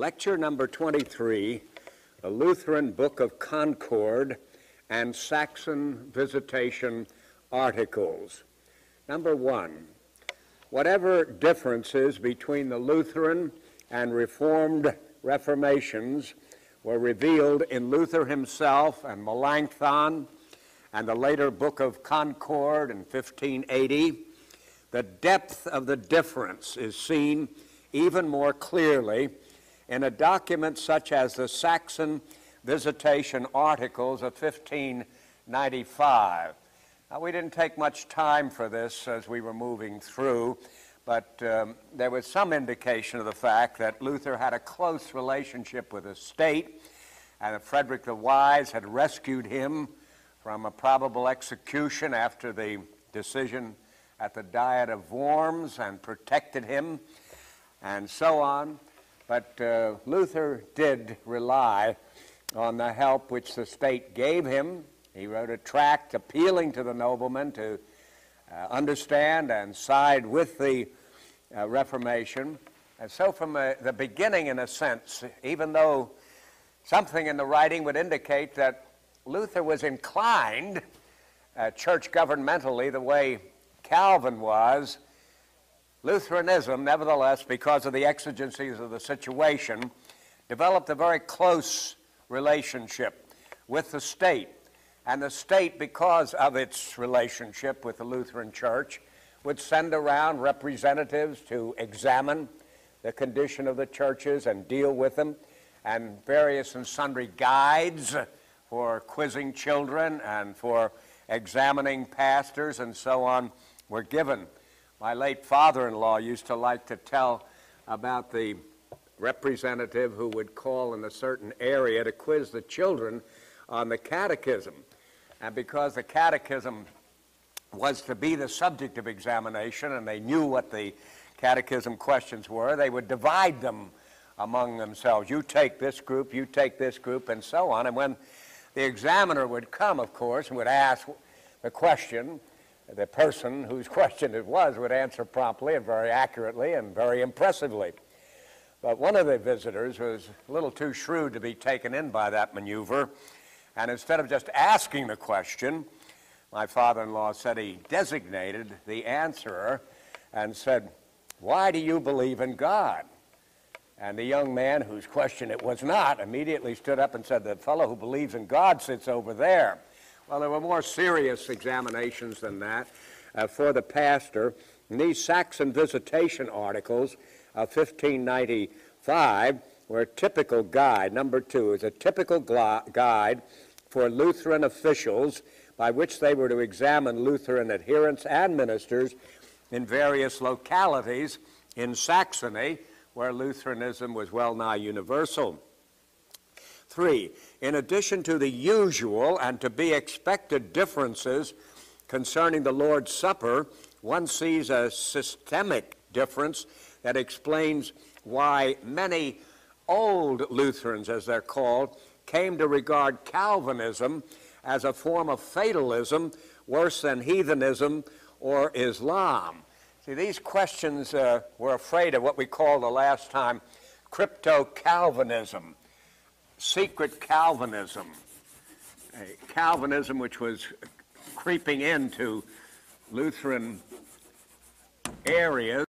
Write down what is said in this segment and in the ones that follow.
Lecture number 23 The Lutheran Book of Concord and Saxon Visitation Articles. Number one, whatever differences between the Lutheran and Reformed Reformations were revealed in Luther himself and Melanchthon and the later Book of Concord in 1580, the depth of the difference is seen even more clearly in a document such as the Saxon Visitation Articles of 1595. Now, we didn't take much time for this as we were moving through, but um, there was some indication of the fact that Luther had a close relationship with the state, and that Frederick the Wise had rescued him from a probable execution after the decision at the Diet of Worms and protected him, and so on. But uh, Luther did rely on the help which the state gave him. He wrote a tract appealing to the noblemen to uh, understand and side with the uh, Reformation. And so, from uh, the beginning, in a sense, even though something in the writing would indicate that Luther was inclined, uh, church governmentally, the way Calvin was, Lutheranism, nevertheless, because of the exigencies of the situation, developed a very close relationship with the state. And the state, because of its relationship with the Lutheran Church, would send around representatives to examine the condition of the churches and deal with them, and various and sundry guides for quizzing children and for examining pastors and so on were given. My late father in law used to like to tell about the representative who would call in a certain area to quiz the children on the catechism. And because the catechism was to be the subject of examination and they knew what the catechism questions were, they would divide them among themselves. You take this group, you take this group, and so on. And when the examiner would come, of course, and would ask the question, the person whose question it was would answer promptly and very accurately and very impressively. But one of the visitors was a little too shrewd to be taken in by that maneuver, and instead of just asking the question, my father in law said he designated the answerer and said, Why do you believe in God? And the young man whose question it was not immediately stood up and said, The fellow who believes in God sits over there. Well, there were more serious examinations than that uh, for the pastor. These Saxon visitation articles of 1595 were a typical guide. Number two is a typical guide for Lutheran officials by which they were to examine Lutheran adherents and ministers in various localities in Saxony, where Lutheranism was well nigh universal. Three, in addition to the usual and to be expected differences concerning the Lord's Supper, one sees a systemic difference that explains why many old Lutherans, as they're called, came to regard Calvinism as a form of fatalism worse than heathenism or Islam. See, these questions uh, were afraid of what we called the last time crypto Calvinism secret Calvinism, Calvinism which was creeping into Lutheran areas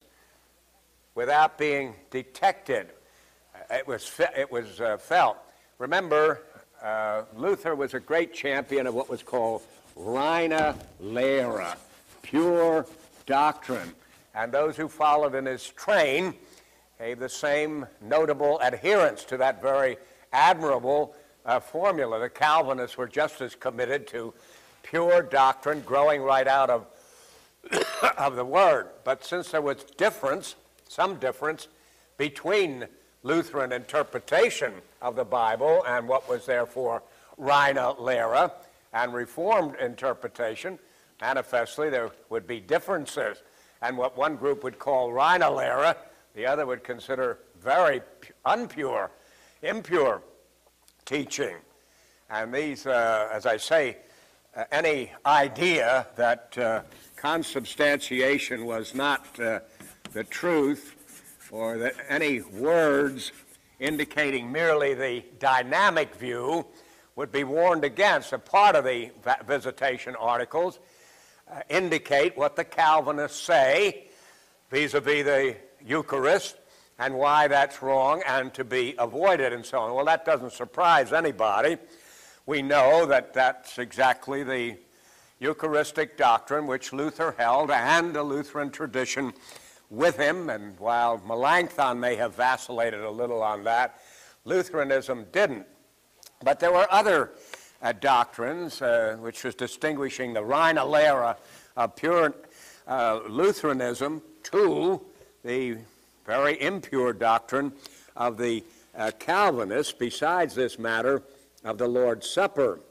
without being detected. It was, it was uh, felt. Remember, uh, Luther was a great champion of what was called reine Lehre, pure doctrine. And those who followed in his train gave the same notable adherence to that very admirable uh, formula. The Calvinists were just as committed to pure doctrine growing right out of, of the Word. But since there was difference, some difference, between Lutheran interpretation of the Bible and what was therefore reine Lehre and Reformed interpretation, manifestly there would be differences. And what one group would call reine Lehre, the other would consider very unpure impure teaching. And these, uh, as I say, uh, any idea that uh, consubstantiation was not uh, the truth, or that any words indicating merely the dynamic view, would be warned against. A part of the visitation articles uh, indicate what the Calvinists say vis a vis the Eucharist and why that's wrong and to be avoided and so on. Well, that doesn't surprise anybody. We know that that's exactly the Eucharistic doctrine which Luther held and the Lutheran tradition with him. And while Melanchthon may have vacillated a little on that, Lutheranism didn't. But there were other uh, doctrines uh, which was distinguishing the Reine Lehre of pure uh, Lutheranism to the very impure doctrine of the uh, Calvinists, besides this matter of the Lord's Supper.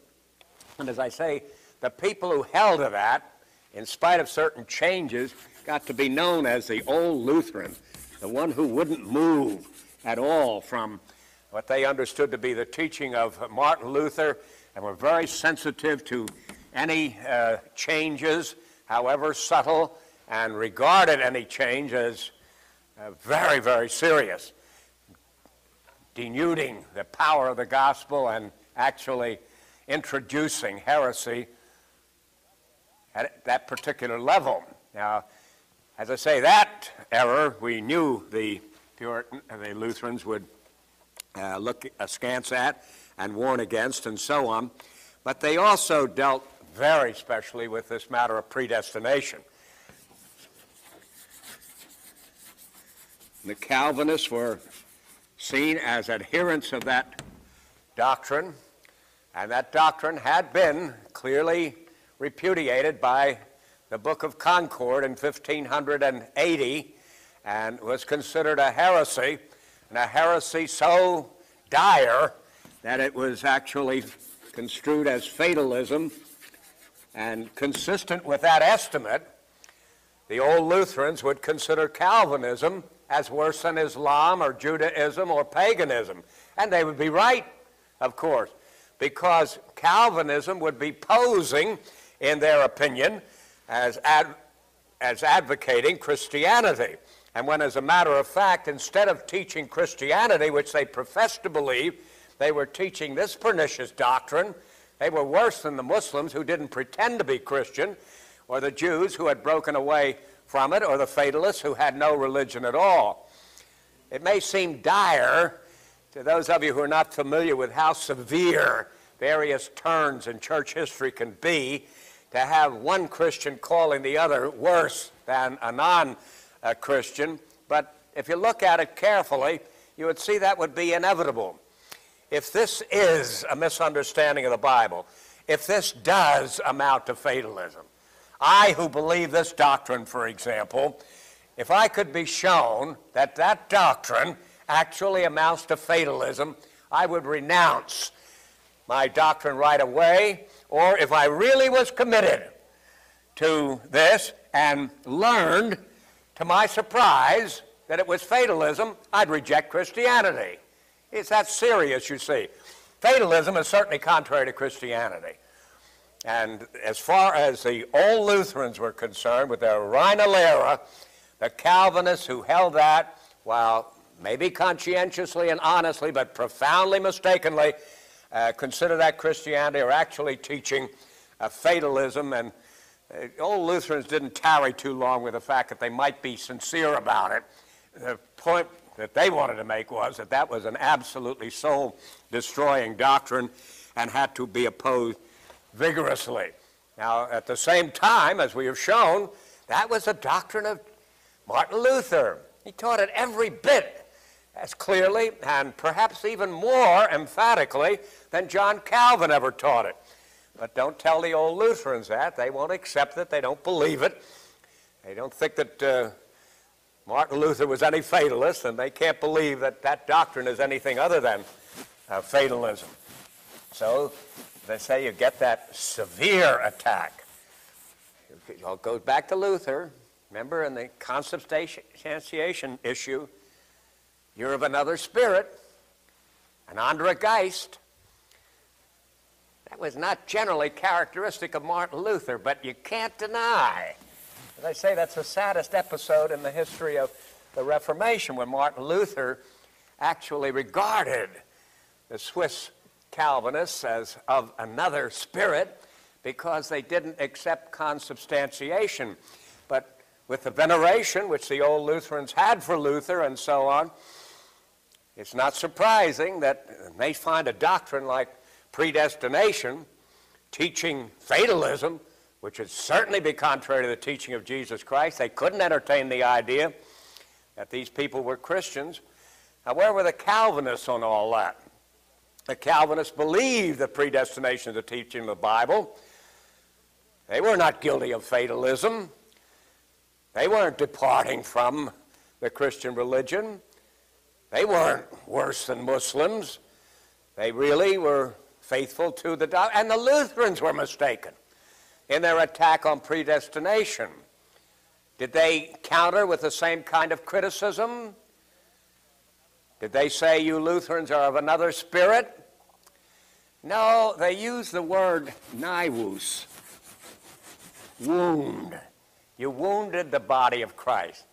And as I say, the people who held to that, in spite of certain changes, got to be known as the old Lutheran, the one who wouldn't move at all from what they understood to be the teaching of Martin Luther and were very sensitive to any uh, changes, however subtle, and regarded any change as very, very serious, denuding the power of the gospel and actually introducing heresy at that particular level. Now, as I say, that error we knew the Puritan, and the Lutherans would uh, look askance at and warn against and so on, but they also dealt very specially with this matter of predestination. The Calvinists were seen as adherents of that doctrine, and that doctrine had been clearly repudiated by the Book of Concord in 1580 and was considered a heresy, and a heresy so dire that it was actually construed as fatalism. And consistent with that estimate, the old Lutherans would consider Calvinism as worse than Islam or Judaism or paganism. And they would be right, of course, because Calvinism would be posing, in their opinion, as, ad, as advocating Christianity. And when, as a matter of fact, instead of teaching Christianity, which they professed to believe, they were teaching this pernicious doctrine, they were worse than the Muslims who didn't pretend to be Christian, or the Jews who had broken away from it, or the fatalists who had no religion at all. It may seem dire to those of you who are not familiar with how severe various turns in church history can be to have one Christian calling the other worse than a non Christian. But if you look at it carefully, you would see that would be inevitable. If this is a misunderstanding of the Bible, if this does amount to fatalism, I, who believe this doctrine, for example, if I could be shown that that doctrine actually amounts to fatalism, I would renounce my doctrine right away. Or if I really was committed to this and learned, to my surprise, that it was fatalism, I'd reject Christianity. It's that serious, you see. Fatalism is certainly contrary to Christianity. And as far as the old Lutherans were concerned, with their Reine Lehre, the Calvinists who held that, while maybe conscientiously and honestly, but profoundly mistakenly, uh, consider that Christianity are actually teaching uh, fatalism. And uh, old Lutherans didn't tarry too long with the fact that they might be sincere about it. The point that they wanted to make was that that was an absolutely soul destroying doctrine and had to be opposed vigorously. Now, at the same time, as we have shown, that was the doctrine of Martin Luther. He taught it every bit as clearly and perhaps even more emphatically than John Calvin ever taught it. But don't tell the old Lutherans that. They won't accept it. They don't believe it. They don't think that uh, Martin Luther was any fatalist, and they can't believe that that doctrine is anything other than uh, fatalism. So they say you get that severe attack. It goes back to Luther. Remember in the consubstantiation issue, you're of another spirit, an andere Geist. That was not generally characteristic of Martin Luther, but you can't deny. As I say, that's the saddest episode in the history of the Reformation when Martin Luther actually regarded the Swiss Calvinists as of another spirit because they didn't accept consubstantiation. But with the veneration which the old Lutherans had for Luther and so on, it's not surprising that they find a doctrine like predestination teaching fatalism, which would certainly be contrary to the teaching of Jesus Christ. They couldn't entertain the idea that these people were Christians. Now, where were the Calvinists on all that? The Calvinists believed the predestination of the teaching of the Bible. They were not guilty of fatalism. They weren't departing from the Christian religion. They weren't worse than Muslims. They really were faithful to the doctrine. And the Lutherans were mistaken in their attack on predestination. Did they counter with the same kind of criticism? Did they say you Lutherans are of another spirit? No, they use the word naivus, wound. You wounded the body of Christ.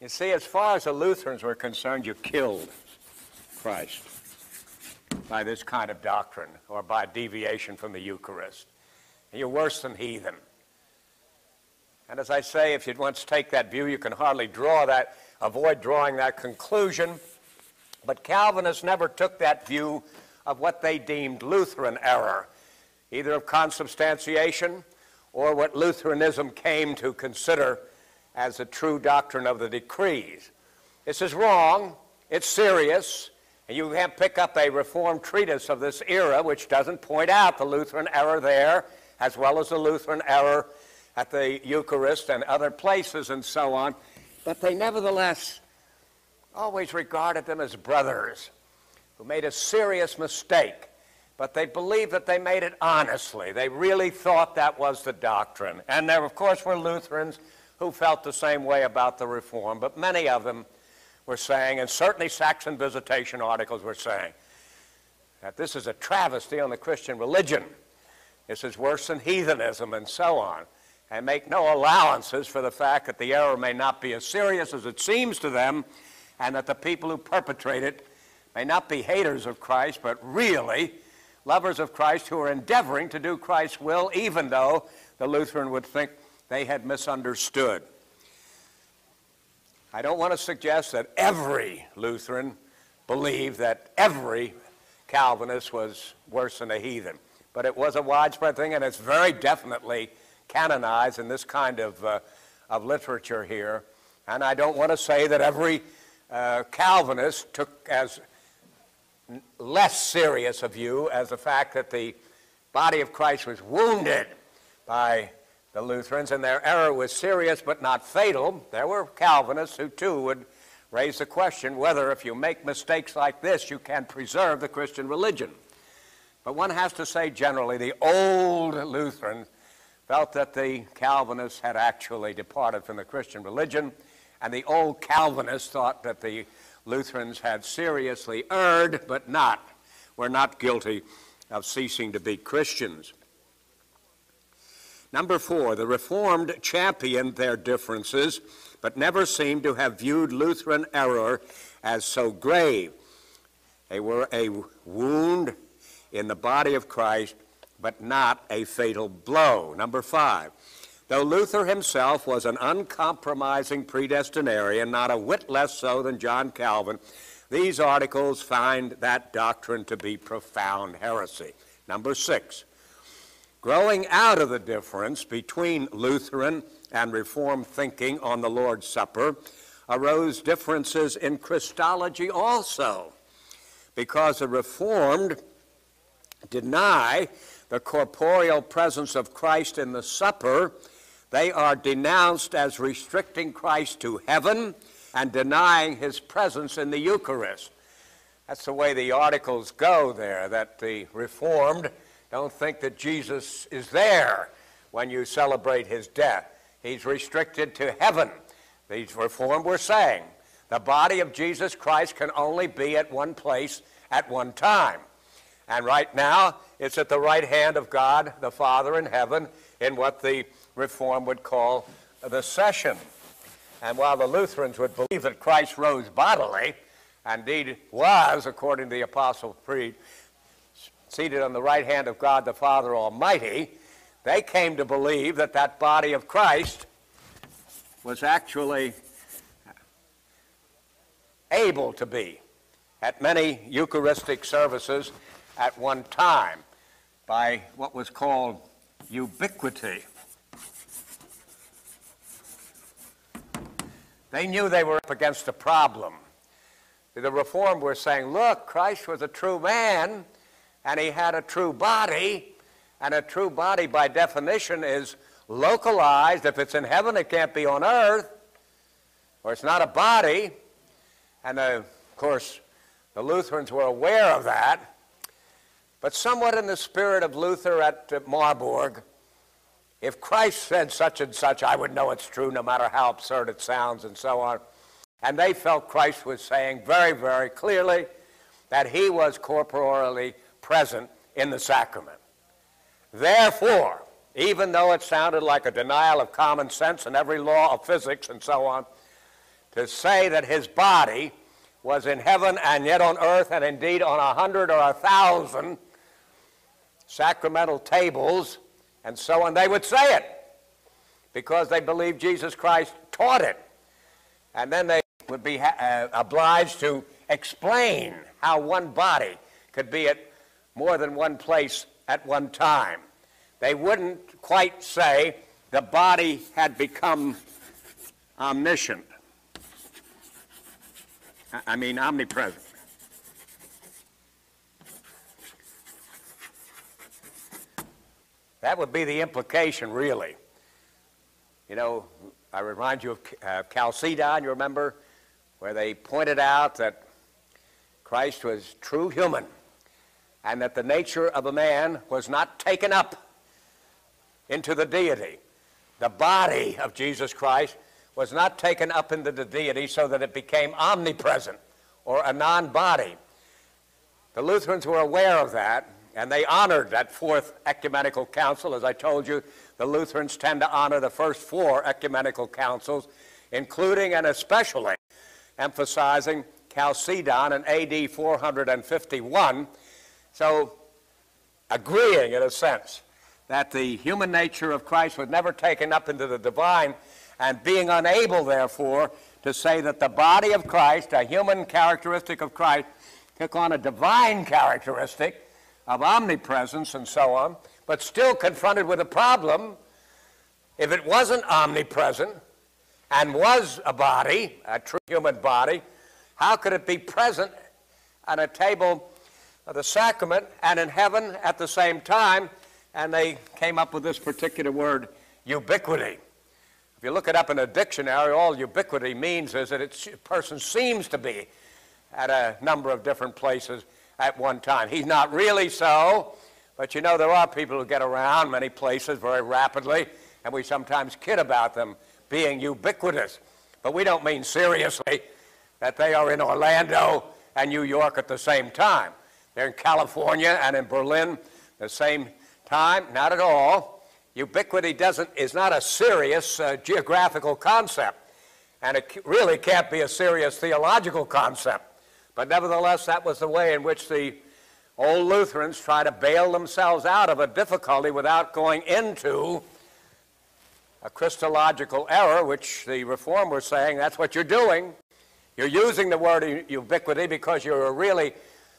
You see, as far as the Lutherans were concerned, you killed Christ by this kind of doctrine or by deviation from the Eucharist. You're worse than heathen. And as I say, if you'd once take that view, you can hardly draw that, avoid drawing that conclusion. But Calvinists never took that view of what they deemed Lutheran error, either of consubstantiation or what Lutheranism came to consider as the true doctrine of the decrees. This is wrong, it's serious, and you can't pick up a Reformed treatise of this era which doesn't point out the Lutheran error there, as well as the Lutheran error at the Eucharist and other places and so on. But they nevertheless always regarded them as brothers who made a serious mistake, but they believed that they made it honestly. They really thought that was the doctrine. And there, of course, were Lutherans who felt the same way about the Reform, but many of them were saying, and certainly Saxon Visitation articles were saying, that this is a travesty on the Christian religion. This is worse than heathenism and so on. And make no allowances for the fact that the error may not be as serious as it seems to them, and that the people who perpetrate it may not be haters of Christ, but really lovers of Christ who are endeavoring to do Christ's will, even though the Lutheran would think they had misunderstood. I don't want to suggest that every Lutheran believed that every Calvinist was worse than a heathen, but it was a widespread thing, and it's very definitely canonized in this kind of, uh, of literature here. And I don't want to say that every uh, Calvinist took as less serious a view as the fact that the body of Christ was wounded by the Lutherans, and their error was serious but not fatal. There were Calvinists who, too, would raise the question whether, if you make mistakes like this, you can preserve the Christian religion. But one has to say generally, the old Lutheran felt that the Calvinists had actually departed from the Christian religion, and the old Calvinists thought that the Lutherans had seriously erred, but not, were not guilty of ceasing to be Christians. Number four, the Reformed championed their differences, but never seemed to have viewed Lutheran error as so grave. They were a wound in the body of Christ, but not a fatal blow. Number five, though Luther himself was an uncompromising predestinarian, not a whit less so than John Calvin, these articles find that doctrine to be profound heresy. Number six, Growing out of the difference between Lutheran and Reformed thinking on the Lord's Supper arose differences in Christology also, because the Reformed deny the corporeal presence of Christ in the supper. They are denounced as restricting Christ to heaven and denying his presence in the Eucharist. That's the way the articles go there, that the Reformed don't think that Jesus is there when you celebrate his death. He's restricted to heaven. These Reformed were saying the body of Jesus Christ can only be at one place at one time. And right now, it's at the right hand of God, the Father in heaven, in what the Reform would call the session. And while the Lutherans would believe that Christ rose bodily, and indeed was, according to the Apostle Creed, seated on the right hand of God the Father Almighty, they came to believe that that body of Christ was actually able to be at many Eucharistic services at one time by what was called ubiquity. They knew they were up against a problem. The Reformed were saying, look, Christ was a true man, and he had a true body, and a true body, by definition, is localized. If it's in heaven, it can't be on earth, or it's not a body. And uh, of course, the Lutherans were aware of that. But somewhat in the spirit of Luther at uh, Marburg, if Christ said such and such, I would know it's true no matter how absurd it sounds and so on. And they felt Christ was saying very, very clearly that he was corporeally present in the sacrament. Therefore, even though it sounded like a denial of common sense and every law of physics and so on, to say that his body was in heaven and yet on earth and indeed on a hundred or a thousand sacramental tables and so on, they would say it because they believed Jesus Christ taught it. And then they would be uh, obliged to explain how one body could be at more than one place at one time. They wouldn't quite say the body had become omniscient. I mean, omnipresent. That would be the implication, really. You know, I remind you of uh, Chalcedon, you remember, where they pointed out that Christ was true human and that the nature of a man was not taken up into the deity. The body of Jesus Christ was not taken up into the deity so that it became omnipresent or a non body. The Lutherans were aware of that, and they honored that fourth ecumenical council. As I told you, the Lutherans tend to honor the first four ecumenical councils, including and especially emphasizing Chalcedon in AD 451. So, agreeing in a sense that the human nature of Christ was never taken up into the divine, and being unable, therefore, to say that the body of Christ, a human characteristic of Christ, took on a divine characteristic of omnipresence and so on, but still confronted with a problem. If it wasn't omnipresent and was a body, a true human body, how could it be present at a table of the sacrament and in heaven at the same time? And they came up with this particular word, ubiquity. If you look it up in a dictionary, all ubiquity means is that a person seems to be at a number of different places at one time. He's not really so, but you know, there are people who get around many places very rapidly, and we sometimes kid about them being ubiquitous. But we don't mean seriously that they are in Orlando and New York at the same time. They're in California and in Berlin the same time. Not at all. Ubiquity doesn't, is not a serious uh, geographical concept, and it really can't be a serious theological concept. But nevertheless, that was the way in which the old Lutherans try to bail themselves out of a difficulty without going into a Christological error, which the Reform were saying that's what you're doing. You're using the word ubiquity because you're really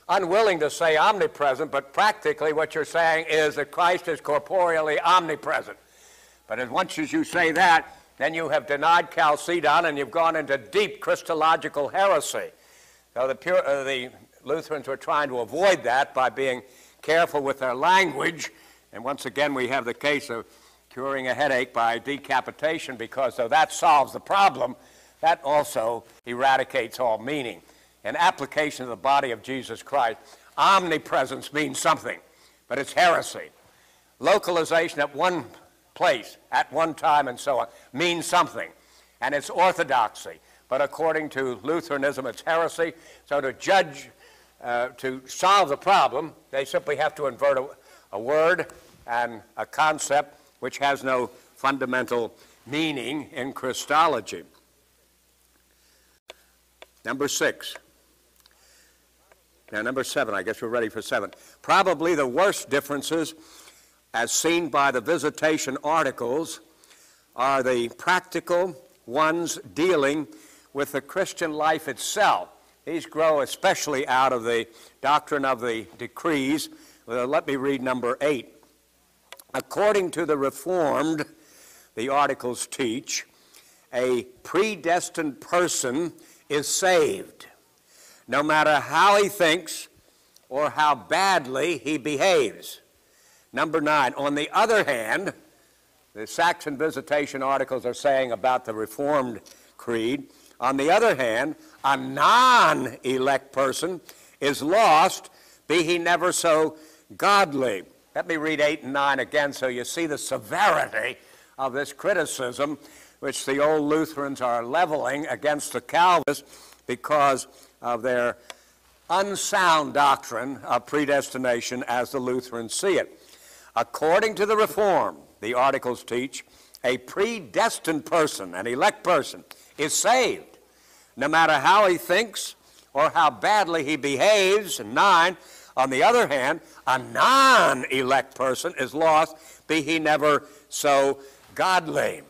unwilling to say omnipresent, but practically what you're saying is that Christ is corporeally omnipresent. But as once as you say that, then you have denied Chalcedon and you've gone into deep Christological heresy. So the, uh, the Lutherans were trying to avoid that by being careful with their language. And once again, we have the case of curing a headache by decapitation because though that solves the problem, that also eradicates all meaning. An application of the body of Jesus Christ, omnipresence means something, but it's heresy. Localization at one place, at one time, and so on, means something, and it's orthodoxy but according to Lutheranism, it's heresy. So to judge, uh, to solve the problem, they simply have to invert a, a word and a concept which has no fundamental meaning in Christology. Number six, Now, number seven, I guess we're ready for seven. Probably the worst differences, as seen by the visitation articles, are the practical ones dealing with the Christian life itself. These grow especially out of the doctrine of the decrees. Well, let me read number eight. According to the Reformed, the articles teach, a predestined person is saved, no matter how he thinks or how badly he behaves. Number nine, on the other hand, the Saxon Visitation articles are saying about the Reformed Creed, on the other hand, a non elect person is lost, be he never so godly. Let me read 8 and 9 again so you see the severity of this criticism which the old Lutherans are leveling against the Calvinists because of their unsound doctrine of predestination as the Lutherans see it. According to the Reform, the articles teach, a predestined person, an elect person, is saved, no matter how he thinks or how badly he behaves. And nine, on the other hand, a non elect person is lost, be he never so godly.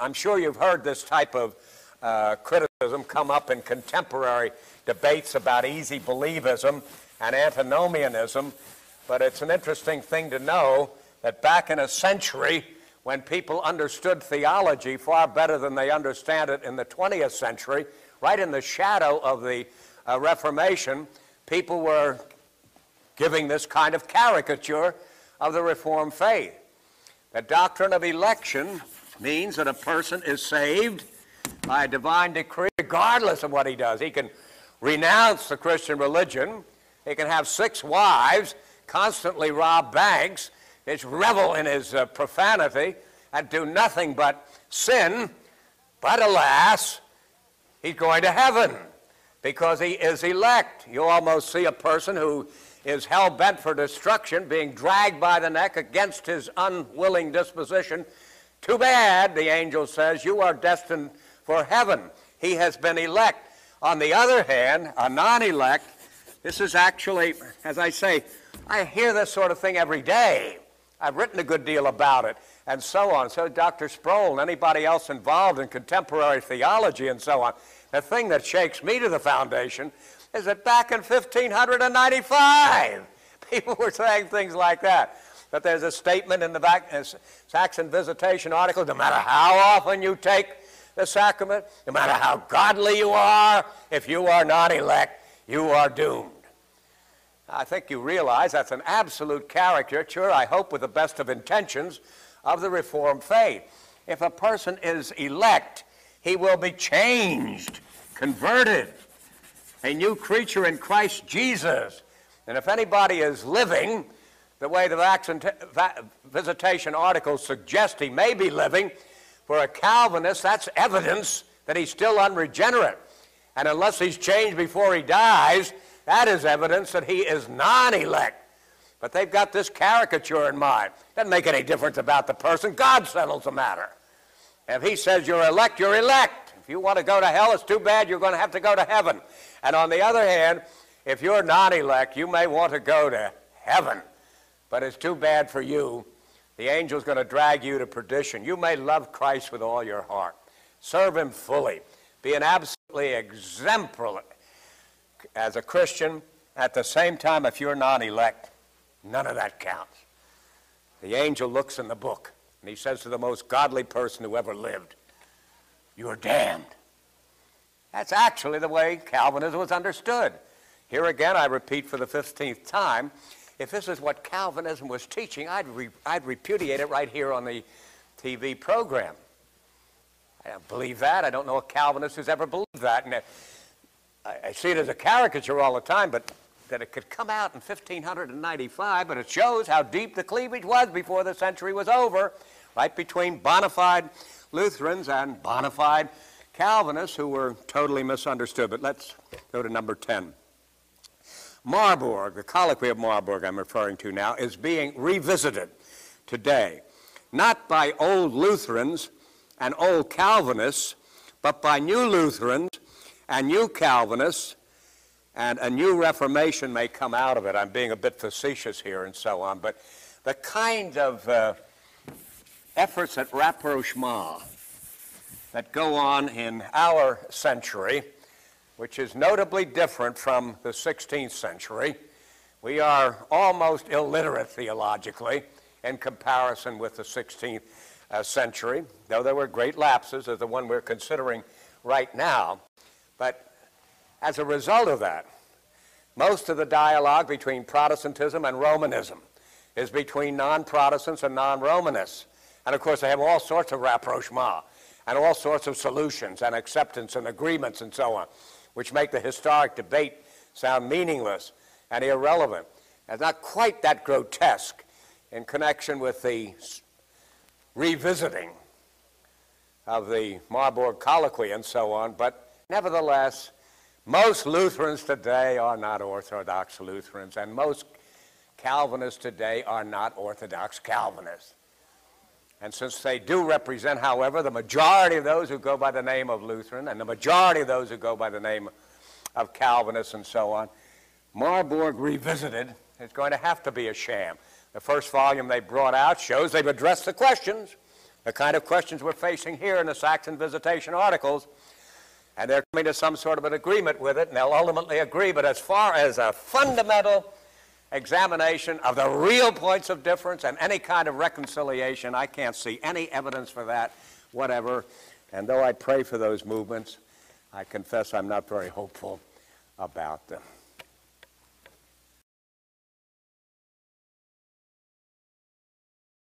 I'm sure you've heard this type of uh, criticism come up in contemporary debates about easy believism and antinomianism, but it's an interesting thing to know that back in a century when people understood theology far better than they understand it in the 20th century, right in the shadow of the uh, Reformation, people were giving this kind of caricature of the Reformed faith. The doctrine of election means that a person is saved by a divine decree regardless of what he does. He can renounce the Christian religion, he can have six wives, constantly rob banks, is revel in his uh, profanity and do nothing but sin, but alas, he's going to heaven because he is elect. You almost see a person who is hell bent for destruction being dragged by the neck against his unwilling disposition. Too bad, the angel says, you are destined for heaven. He has been elect. On the other hand, a non elect, this is actually, as I say, I hear this sort of thing every day. I've written a good deal about it, and so on. So Dr. Sproul and anybody else involved in contemporary theology and so on. The thing that shakes me to the foundation is that back in 1595, people were saying things like that. But there's a statement in the back, uh, Saxon Visitation article no matter how often you take the sacrament, no matter how godly you are, if you are not elect, you are doomed. I think you realize that's an absolute caricature, I hope with the best of intentions, of the Reformed faith. If a person is elect, he will be changed, converted, a new creature in Christ Jesus. And if anybody is living the way the visitation articles suggest he may be living, for a Calvinist, that's evidence that he's still unregenerate. And unless he's changed before he dies, that is evidence that he is non elect. But they've got this caricature in mind. Doesn't make any difference about the person. God settles the matter. If he says you're elect, you're elect. If you want to go to hell, it's too bad. You're going to have to go to heaven. And on the other hand, if you're non elect, you may want to go to heaven. But it's too bad for you. The angel's going to drag you to perdition. You may love Christ with all your heart, serve him fully, be an absolutely exemplary as a Christian, at the same time, if you're non elect, none of that counts. The angel looks in the book and he says to the most godly person who ever lived, You're damned. That's actually the way Calvinism was understood. Here again, I repeat for the 15th time if this is what Calvinism was teaching, I'd, re- I'd repudiate it right here on the TV program. I don't believe that. I don't know a Calvinist who's ever believed that. And uh, I, I see it as a caricature all the time, but that it could come out in 1595, but it shows how deep the cleavage was before the century was over, right between bona fide Lutherans and bona fide Calvinists who were totally misunderstood. But let's go to number 10. Marburg, the colloquy of Marburg I'm referring to now, is being revisited today, not by old Lutherans and old Calvinists, but by new Lutherans and new Calvinists and a new reformation may come out of it. I'm being a bit facetious here and so on, but the kind of uh, efforts at rapprochement that go on in our century, which is notably different from the 16th century. We are almost illiterate theologically in comparison with the 16th uh, century, though there were great lapses, as the one we're considering right now. But as a result of that, most of the dialogue between Protestantism and Romanism is between non Protestants and non Romanists. And of course, they have all sorts of rapprochement and all sorts of solutions and acceptance and agreements and so on, which make the historic debate sound meaningless and irrelevant. And not quite that grotesque in connection with the revisiting of the Marburg Colloquy and so on, but nevertheless, most Lutherans today are not Orthodox Lutherans, and most Calvinists today are not Orthodox Calvinists. And since they do represent, however, the majority of those who go by the name of Lutheran and the majority of those who go by the name of Calvinists and so on, Marburg Revisited is going to have to be a sham. The first volume they brought out shows they've addressed the questions, the kind of questions we're facing here in the Saxon Visitation articles, and they're coming to some sort of an agreement with it, and they'll ultimately agree. But as far as a fundamental examination of the real points of difference and any kind of reconciliation, I can't see any evidence for that, whatever. And though I pray for those movements, I confess I'm not very hopeful about them.